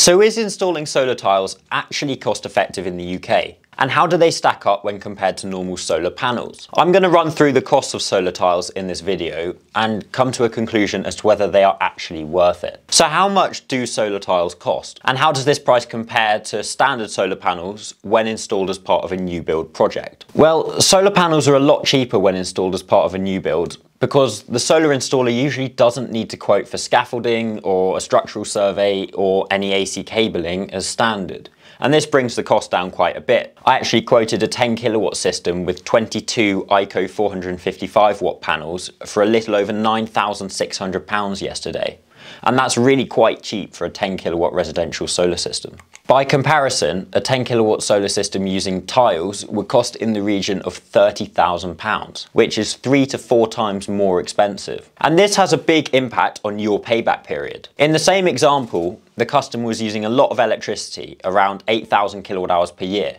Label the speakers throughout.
Speaker 1: So is installing solar tiles actually cost effective in the UK? And how do they stack up when compared to normal solar panels? I'm going to run through the costs of solar tiles in this video and come to a conclusion as to whether they are actually worth it. So how much do solar tiles cost? And how does this price compare to standard solar panels when installed as part of a new build project? Well, solar panels are a lot cheaper when installed as part of a new build because the solar installer usually doesn't need to quote for scaffolding or a structural survey or any AC cabling as standard and this brings the cost down quite a bit. I actually quoted a 10 kilowatt system with 22 Aiko 455 watt panels for a little over £9,600 yesterday. And that's really quite cheap for a 10 kilowatt residential solar system. By comparison, a 10 kilowatt solar system using tiles would cost in the region of £30,000, which is three to four times more expensive. And this has a big impact on your payback period. In the same example, the customer was using a lot of electricity, around 8,000 kilowatt hours per year.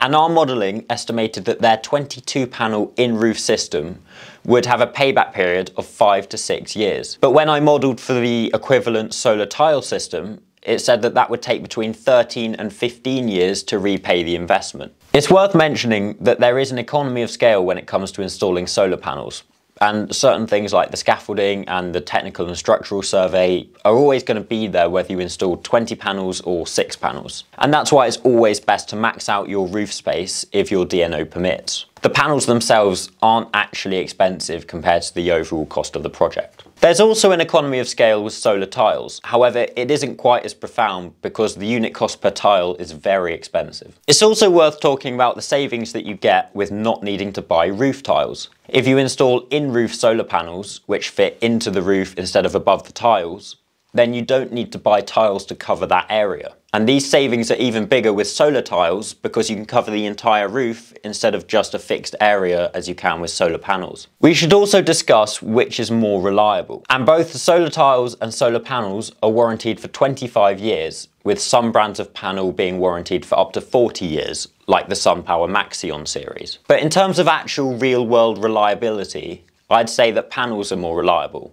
Speaker 1: And our modelling estimated that their 22 panel in-roof system would have a payback period of five to six years. But when I modelled for the equivalent solar tile system, it said that that would take between 13 and 15 years to repay the investment. It's worth mentioning that there is an economy of scale when it comes to installing solar panels. And certain things like the scaffolding and the technical and structural survey are always going to be there whether you install 20 panels or 6 panels. And that's why it's always best to max out your roof space if your DNO permits. The panels themselves aren't actually expensive compared to the overall cost of the project. There's also an economy of scale with solar tiles. However, it isn't quite as profound because the unit cost per tile is very expensive. It's also worth talking about the savings that you get with not needing to buy roof tiles. If you install in-roof solar panels, which fit into the roof instead of above the tiles, then you don't need to buy tiles to cover that area. And these savings are even bigger with solar tiles because you can cover the entire roof instead of just a fixed area as you can with solar panels. We should also discuss which is more reliable. And both the solar tiles and solar panels are warranted for 25 years, with some brands of panel being warranted for up to 40 years, like the SunPower Maxeon series. But in terms of actual real world reliability, I'd say that panels are more reliable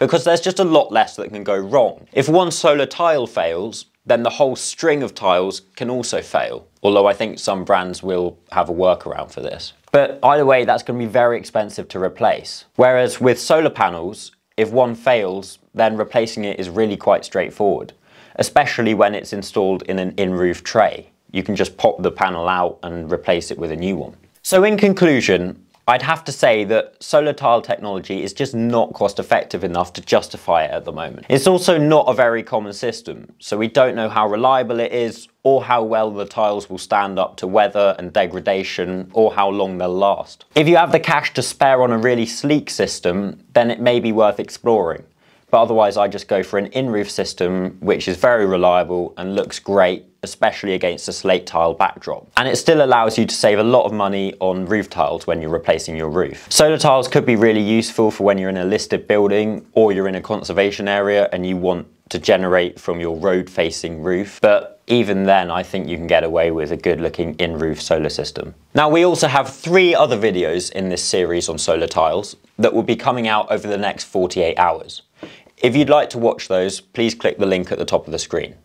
Speaker 1: because there's just a lot less that can go wrong. If one solar tile fails, then the whole string of tiles can also fail, although I think some brands will have a workaround for this. But either way, that's going to be very expensive to replace. Whereas with solar panels, if one fails, then replacing it is really quite straightforward, especially when it's installed in an in-roof tray. You can just pop the panel out and replace it with a new one. So in conclusion, I'd have to say that solar tile technology is just not cost effective enough to justify it at the moment. It's also not a very common system, so we don't know how reliable it is or how well the tiles will stand up to weather and degradation or how long they'll last. If you have the cash to spare on a really sleek system, then it may be worth exploring. But otherwise I just go for an in-roof system which is very reliable and looks great especially against a slate tile backdrop. And it still allows you to save a lot of money on roof tiles when you're replacing your roof. Solar tiles could be really useful for when you're in a listed building or you're in a conservation area and you want to generate from your road facing roof. But even then, I think you can get away with a good looking in-roof solar system. Now we also have three other videos in this series on solar tiles that will be coming out over the next 48 hours. If you'd like to watch those, please click the link at the top of the screen.